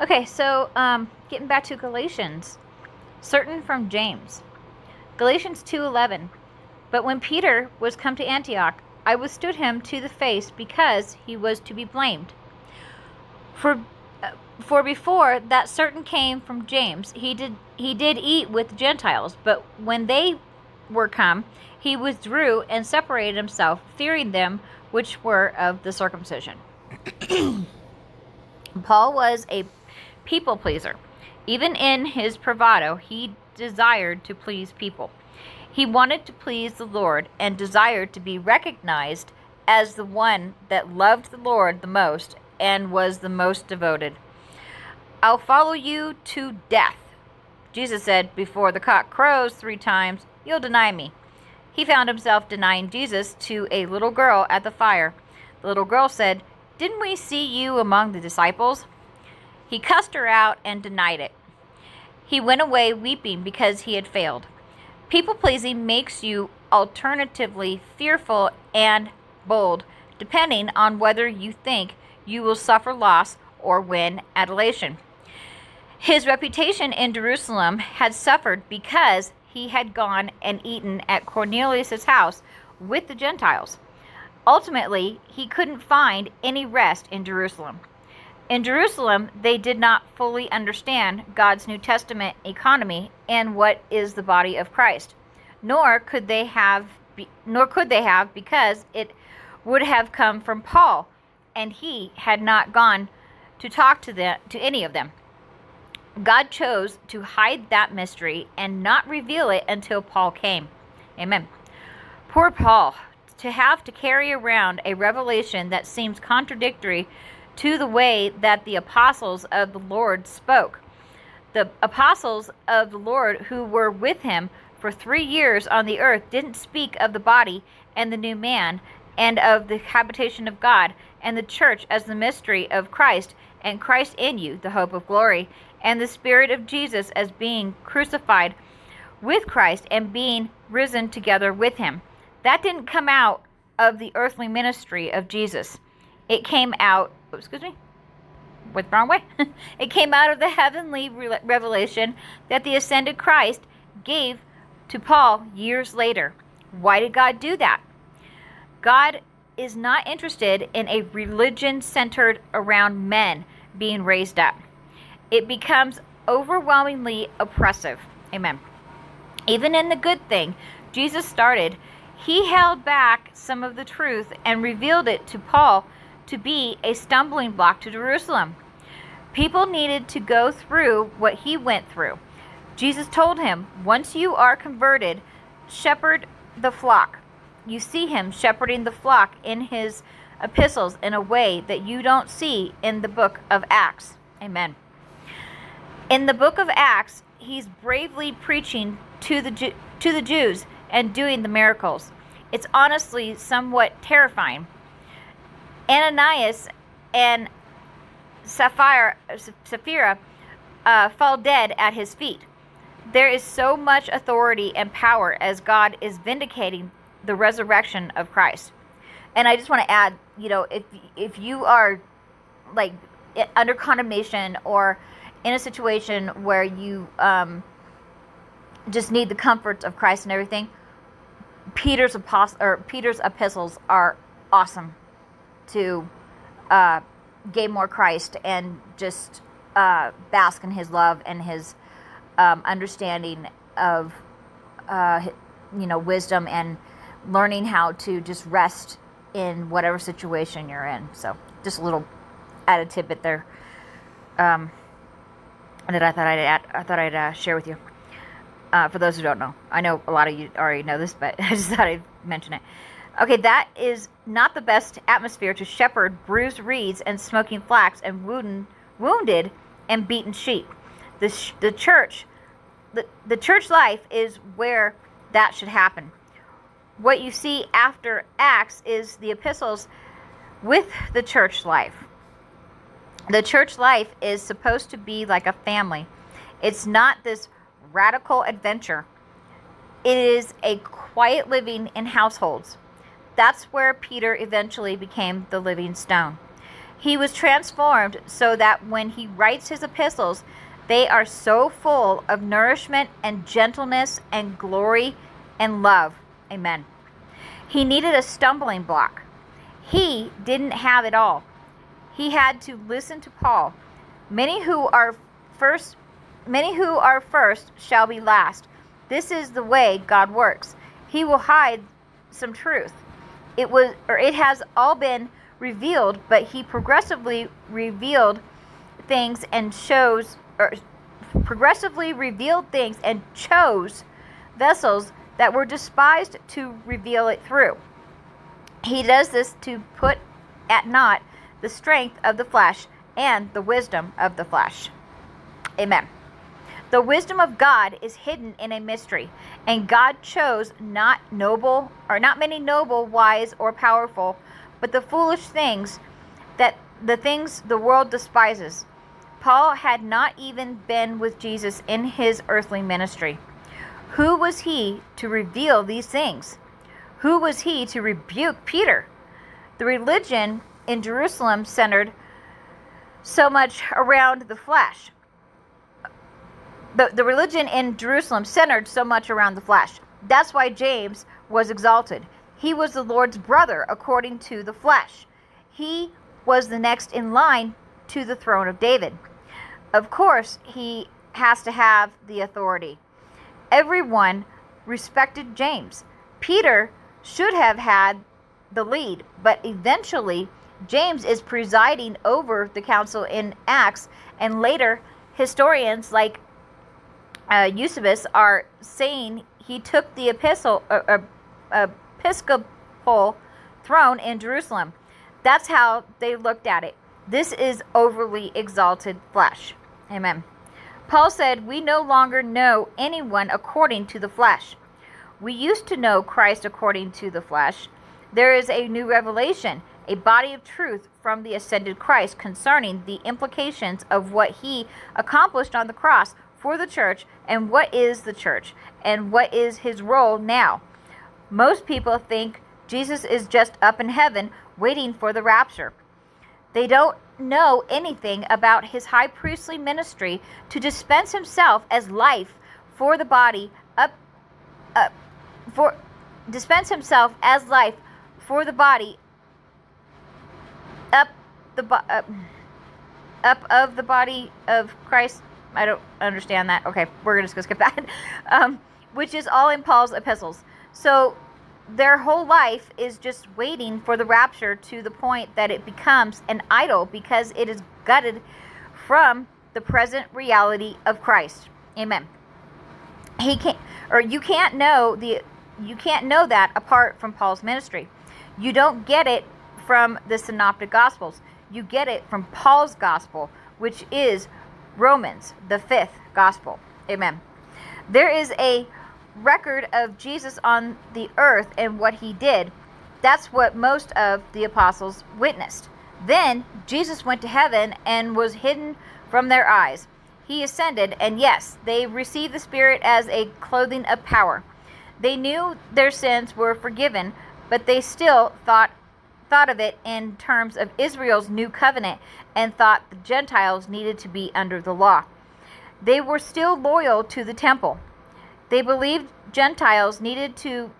Okay, so um, getting back to Galatians, certain from James, Galatians two eleven. But when Peter was come to Antioch, I withstood him to the face because he was to be blamed. For uh, for before that certain came from James, he did he did eat with Gentiles, but when they were come, he withdrew and separated himself, fearing them which were of the circumcision. Paul was a people pleaser. Even in his bravado, he desired to please people. He wanted to please the Lord and desired to be recognized as the one that loved the Lord the most and was the most devoted. I'll follow you to death. Jesus said, Before the cock crows three times, you'll deny me. He found himself denying Jesus to a little girl at the fire. The little girl said, Didn't we see you among the disciples? He cussed her out and denied it. He went away weeping because he had failed. People pleasing makes you alternatively fearful and bold, depending on whether you think you will suffer loss or win adulation. His reputation in Jerusalem had suffered because he had gone and eaten at Cornelius' house with the Gentiles. Ultimately, he couldn't find any rest in Jerusalem. In Jerusalem, they did not fully understand God's New Testament economy and what is the body of Christ. Nor could they have be, nor could they have because it would have come from Paul and he had not gone to talk to them to any of them. God chose to hide that mystery and not reveal it until Paul came. Amen. Poor Paul, to have to carry around a revelation that seems contradictory to the way that the apostles of the Lord spoke. The apostles of the Lord who were with him for three years on the earth didn't speak of the body and the new man and of the habitation of God and the church as the mystery of Christ and Christ in you, the hope of glory, and the Spirit of Jesus as being crucified with Christ and being risen together with him. That didn't come out of the earthly ministry of Jesus. It came out Oh, excuse me, went the wrong way. it came out of the heavenly revelation that the ascended Christ gave to Paul years later. Why did God do that? God is not interested in a religion centered around men being raised up. It becomes overwhelmingly oppressive. Amen. Even in the good thing Jesus started, he held back some of the truth and revealed it to Paul to be a stumbling block to Jerusalem. People needed to go through what he went through. Jesus told him, Once you are converted, shepherd the flock. You see him shepherding the flock in his epistles in a way that you don't see in the book of Acts. Amen. In the book of Acts, he's bravely preaching to the to the Jews and doing the miracles. It's honestly somewhat terrifying. Ananias and Sapphira, Sapphira uh, fall dead at his feet. There is so much authority and power as God is vindicating the resurrection of Christ. And I just want to add, you know, if if you are like under condemnation or in a situation where you um, just need the comforts of Christ and everything, Peter's apostle or Peter's epistles are awesome to uh, gain more Christ and just uh, bask in His love and His um, understanding of, uh, you know, wisdom and learning how to just rest in whatever situation you're in. So, just a little added tidbit there um, that I thought I'd add, I thought I'd uh, share with you. Uh, for those who don't know, I know a lot of you already know this, but I just thought I'd mention it. Okay, that is not the best atmosphere to shepherd bruised reeds and smoking flax and wounded, wounded and beaten sheep. The, sh- the church, the, the church life is where that should happen. What you see after Acts is the epistles with the church life. The church life is supposed to be like a family. It's not this radical adventure. It is a quiet living in households that's where Peter eventually became the living stone. He was transformed so that when he writes his epistles, they are so full of nourishment and gentleness and glory and love. Amen. He needed a stumbling block. He didn't have it all. He had to listen to Paul. Many who are first many who are first shall be last. This is the way God works. He will hide some truth. It was or it has all been revealed, but he progressively revealed things and shows or progressively revealed things and chose vessels that were despised to reveal it through. He does this to put at naught the strength of the flesh and the wisdom of the flesh. Amen. The wisdom of God is hidden in a mystery, and God chose not noble or not many noble, wise, or powerful, but the foolish things that the things the world despises. Paul had not even been with Jesus in his earthly ministry. Who was he to reveal these things? Who was he to rebuke Peter? The religion in Jerusalem centered so much around the flesh. The, the religion in Jerusalem centered so much around the flesh. That's why James was exalted. He was the Lord's brother according to the flesh. He was the next in line to the throne of David. Of course, he has to have the authority. Everyone respected James. Peter should have had the lead, but eventually James is presiding over the council in Acts, and later historians like uh, Eusebius are saying he took the epistle, uh, uh, episcopal throne in Jerusalem. That's how they looked at it. This is overly exalted flesh. Amen. Paul said, We no longer know anyone according to the flesh. We used to know Christ according to the flesh. There is a new revelation, a body of truth from the ascended Christ concerning the implications of what he accomplished on the cross for the church and what is the church and what is his role now. Most people think Jesus is just up in heaven waiting for the rapture. They don't know anything about his high priestly ministry to dispense himself as life for the body up, up for dispense himself as life for the body up the up, up of the body of Christ. I don't understand that. Okay, we're just gonna skip that. Um, which is all in Paul's epistles. So their whole life is just waiting for the rapture to the point that it becomes an idol because it is gutted from the present reality of Christ. Amen. He can't or you can't know the you can't know that apart from Paul's ministry. You don't get it from the synoptic gospels. You get it from Paul's gospel, which is Romans, the fifth gospel. Amen. There is a record of Jesus on the earth and what he did, that's what most of the apostles witnessed. Then Jesus went to heaven and was hidden from their eyes. He ascended, and yes, they received the Spirit as a clothing of power. They knew their sins were forgiven, but they still thought thought of it in terms of Israel's new covenant and thought the Gentiles needed to be under the law. They were still loyal to the temple. They believed Gentiles needed to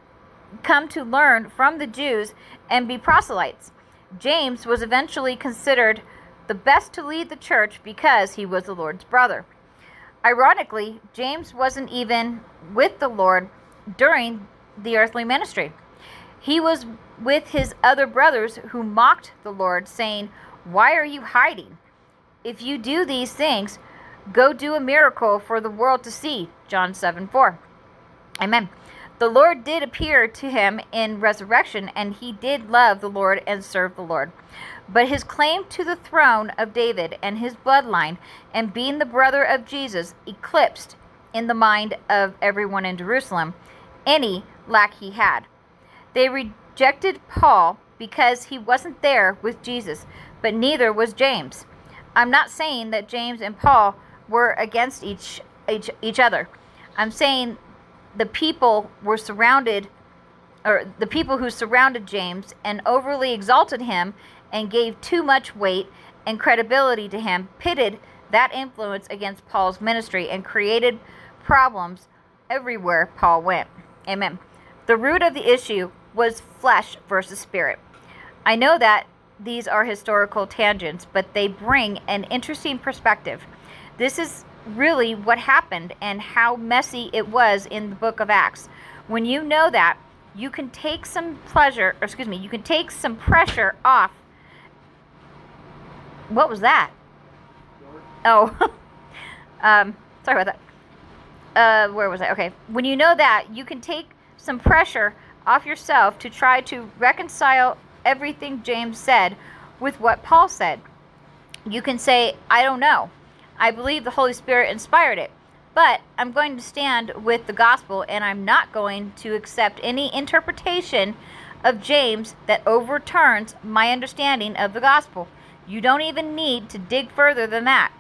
come to learn from the Jews and be proselytes. James was eventually considered the best to lead the church because he was the Lord's brother. Ironically, James wasn't even with the Lord during the earthly ministry. He was with his other brothers who mocked the Lord, saying, Why are you hiding? If you do these things, Go do a miracle for the world to see. John 7 4. Amen. The Lord did appear to him in resurrection, and he did love the Lord and serve the Lord. But his claim to the throne of David and his bloodline, and being the brother of Jesus, eclipsed in the mind of everyone in Jerusalem any lack he had. They rejected Paul because he wasn't there with Jesus, but neither was James. I'm not saying that James and Paul were against each, each, each other. I'm saying the people were surrounded, or the people who surrounded James and overly exalted him and gave too much weight and credibility to him, pitted that influence against Paul's ministry, and created problems everywhere Paul went. Amen. The root of the issue was flesh versus spirit. I know that these are historical tangents, but they bring an interesting perspective. This is really what happened and how messy it was in the book of Acts. When you know that, you can take some pleasure, or excuse me, you can take some pressure off. What was that? Oh, um, sorry about that. Uh, where was I? Okay. When you know that, you can take some pressure off yourself to try to reconcile everything James said with what Paul said. You can say, I don't know. I believe the Holy Spirit inspired it. But I'm going to stand with the gospel and I'm not going to accept any interpretation of James that overturns my understanding of the gospel. You don't even need to dig further than that.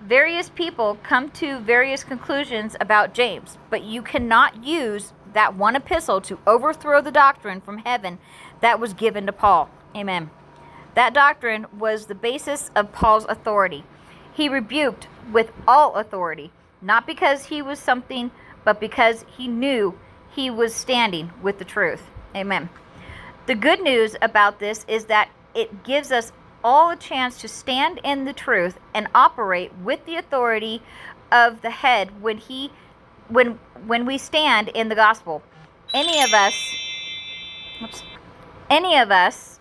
Various people come to various conclusions about James, but you cannot use that one epistle to overthrow the doctrine from heaven that was given to Paul. Amen. That doctrine was the basis of Paul's authority. He rebuked with all authority, not because he was something, but because he knew he was standing with the truth. Amen. The good news about this is that it gives us all a chance to stand in the truth and operate with the authority of the head when he when when we stand in the gospel. Any of us oops, any of us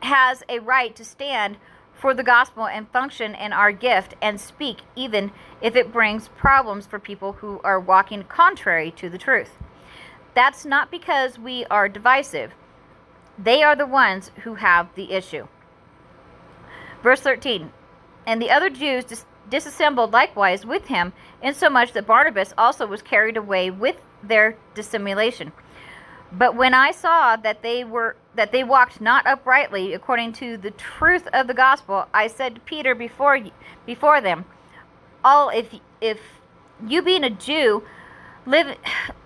has a right to stand for the gospel and function in our gift and speak even if it brings problems for people who are walking contrary to the truth. That's not because we are divisive. They are the ones who have the issue. Verse 13 And the other Jews disassembled likewise with him, insomuch that Barnabas also was carried away with their dissimulation. But when I saw that they were that they walked not uprightly according to the truth of the gospel, I said to Peter before before them, all if if you being a Jew live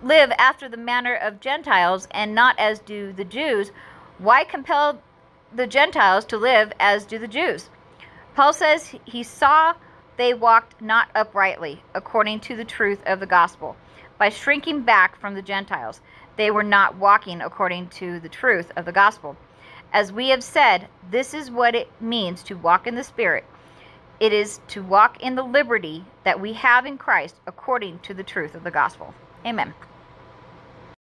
live after the manner of Gentiles and not as do the Jews, why compel the Gentiles to live as do the Jews? Paul says he saw they walked not uprightly according to the truth of the gospel by shrinking back from the Gentiles they were not walking according to the truth of the gospel. As we have said, this is what it means to walk in the Spirit. It is to walk in the liberty that we have in Christ according to the truth of the gospel. Amen.